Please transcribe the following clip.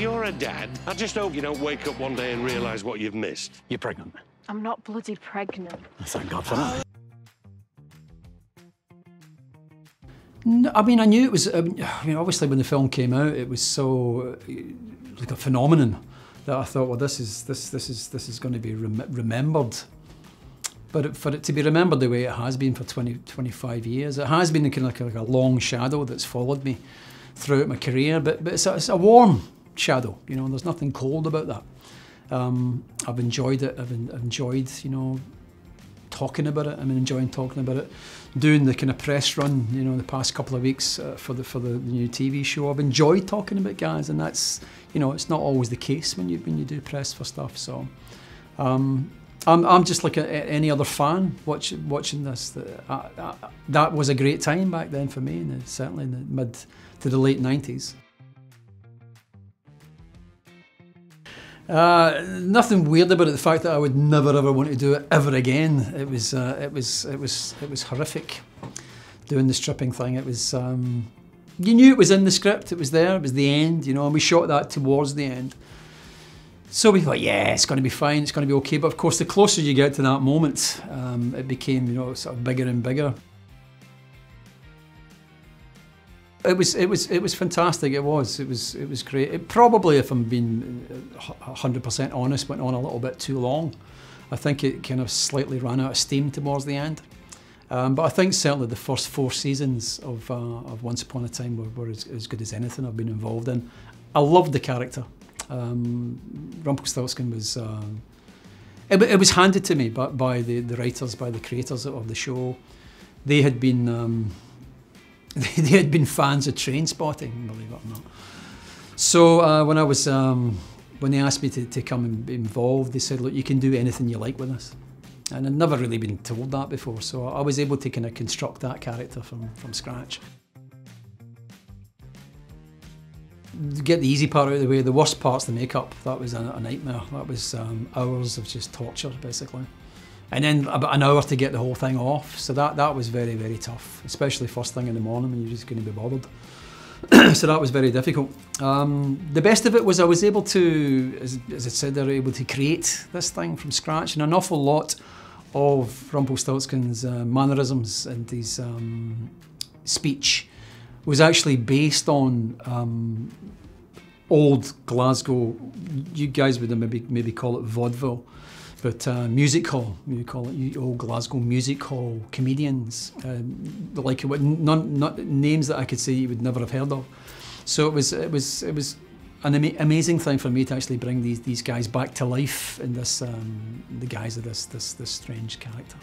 You're a dad. I just hope you don't wake up one day and realise what you've missed. You're pregnant. I'm not bloody pregnant. Thank God for that. No, I mean, I knew it was. I mean, I mean, obviously, when the film came out, it was so uh, like a phenomenon that I thought, well, this is this this is this is going to be rem remembered. But it, for it to be remembered the way it has been for 20, 25 years, it has been kind of like a, like a long shadow that's followed me throughout my career. But but it's a, it's a warm shadow, you know. There's nothing cold about that. Um, I've enjoyed it. I've, I've enjoyed, you know, talking about it. I'm enjoying talking about it. Doing the kind of press run, you know, the past couple of weeks uh, for the for the new TV show. I've enjoyed talking about guys, and that's, you know, it's not always the case when you when you do press for stuff. So, um, I'm I'm just like a, any other fan watch, watching this. I, I, that was a great time back then for me, and certainly in the mid to the late '90s. Uh, nothing weird about it. The fact that I would never ever want to do it ever again. It was uh, it was it was it was horrific. Doing the stripping thing. It was. Um, you knew it was in the script. It was there. It was the end. You know, and we shot that towards the end. So we thought, yeah, it's going to be fine. It's going to be okay. But of course, the closer you get to that moment, um, it became you know sort of bigger and bigger. It was it was it was fantastic. It was it was it was great. It probably, if I'm being hundred percent honest, went on a little bit too long. I think it kind of slightly ran out of steam towards the end. Um, but I think certainly the first four seasons of, uh, of Once Upon a Time were, were as, as, good as anything I've been involved in. I loved the character. Um, Rumpelstiltskin was. Um, it, it, was handed to me by, by the, the writers, by the creators of the show. They had been um, they had been fans of Trainspotting, believe it or not. So uh, when I was, um, when they asked me to, to come and be involved, they said, look, you can do anything you like with us. And I'd never really been told that before, so I was able to kind of construct that character from, from scratch. Get the easy part out of the way, the worst part's the makeup. That was a, a nightmare. That was um, hours of just torture, basically and then about an hour to get the whole thing off. So that, that was very, very tough, especially first thing in the morning when you're just going to be bothered. so that was very difficult. Um, the best of it was I was able to, as, as I said, they were able to create this thing from scratch, and an awful lot of Rumpelstiltskin's uh, mannerisms and his um, speech was actually based on um, old Glasgow. You guys would maybe maybe call it vaudeville but uh, music hall, you call it old Glasgow music hall comedians, um, like none, not names that I could say you would never have heard of. So it was it was it was an ama amazing thing for me to actually bring these these guys back to life in this um, the guise of this this this strange character.